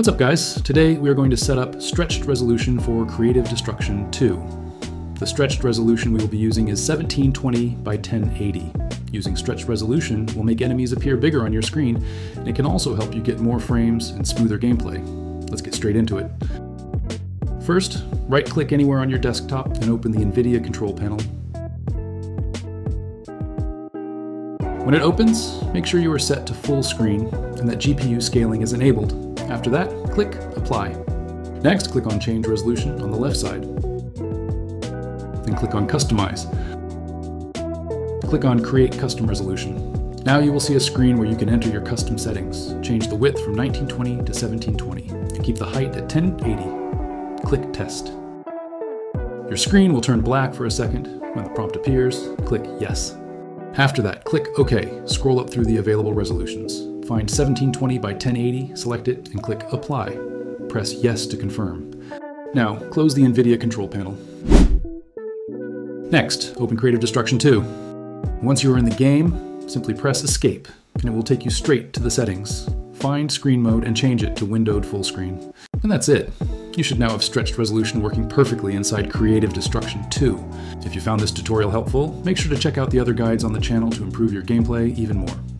What's up guys? Today we are going to set up stretched resolution for Creative Destruction 2. The stretched resolution we will be using is 1720 by 1080. Using stretched resolution will make enemies appear bigger on your screen, and it can also help you get more frames and smoother gameplay. Let's get straight into it. First, right-click anywhere on your desktop and open the NVIDIA control panel. When it opens, make sure you are set to full screen and that GPU scaling is enabled after that, click Apply. Next, click on Change Resolution on the left side. Then click on Customize. Click on Create Custom Resolution. Now you will see a screen where you can enter your custom settings. Change the width from 1920 to 1720 and keep the height at 1080. Click Test. Your screen will turn black for a second. When the prompt appears, click Yes. After that, click OK. Scroll up through the available resolutions. Find 1720 by 1080, select it, and click Apply. Press Yes to confirm. Now, close the NVIDIA control panel. Next, open Creative Destruction 2. Once you are in the game, simply press Escape, and it will take you straight to the settings. Find Screen Mode and change it to Windowed Full Screen. And that's it. You should now have stretched resolution working perfectly inside Creative Destruction 2. If you found this tutorial helpful, make sure to check out the other guides on the channel to improve your gameplay even more.